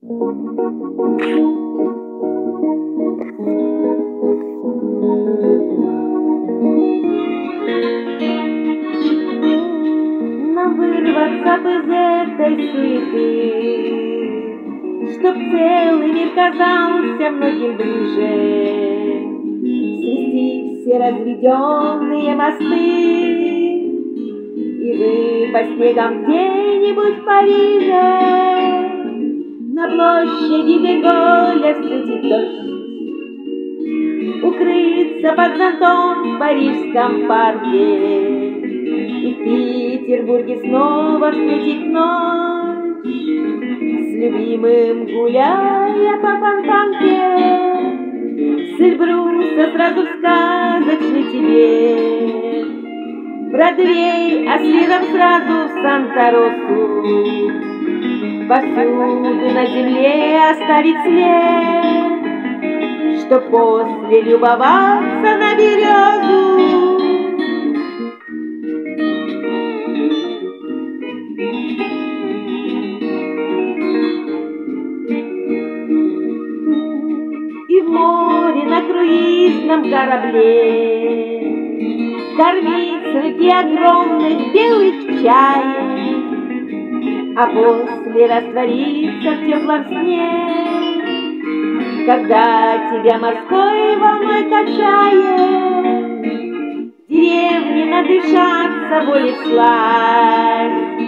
Нам вырваться бы из этой суеты, Чтоб целый мир казался многим ближе, Свести все разведенные мосты И вы по снегам где-нибудь в Париже площади Деголя дождь Укрыться под зонтом в Парижском парке. И в Петербурге снова встретить ночь. С любимым гуляя по фонтанке. С Эльбруса сразу сказочный Тибет Бродвей, а следом сразу в Санта-Росу Повсюду на земле оставить след что после любоваться на березу. И в море на круизном корабле Кормить с руки огромных белых чаек, А после раствориться в теплом сне. Когда тебя морской волной качает, Деревни надышаться волей сласть.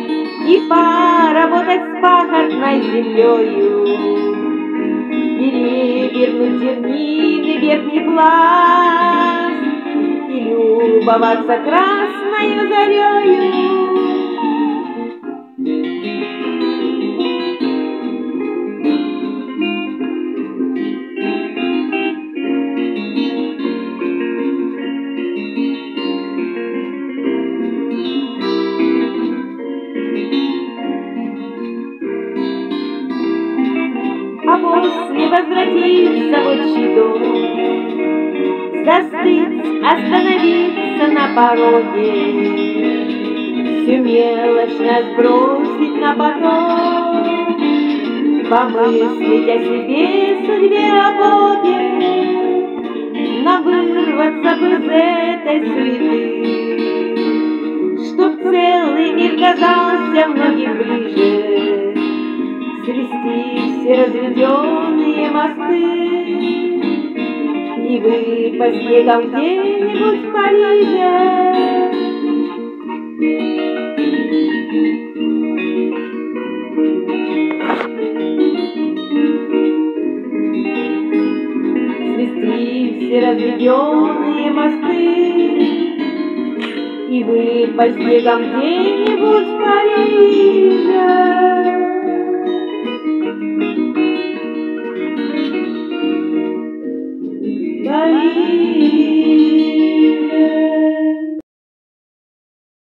И поработать с пахотной землею, Перевернуть чернины верхний пласт. И любоваться красною после возвратиться в отчий дом. Застыть, остановиться на пороге, Всю мелочь сбросить на потом, Помыслить о себе, судьбе, о Боге, Но вырваться бы из этой суеты, Чтоб целый мир казался многим ближе, все разведенные мосты, И вы по снегам где-нибудь в Париже. Все разведенные мосты, И вы по снегам где-нибудь в Париже. Bye.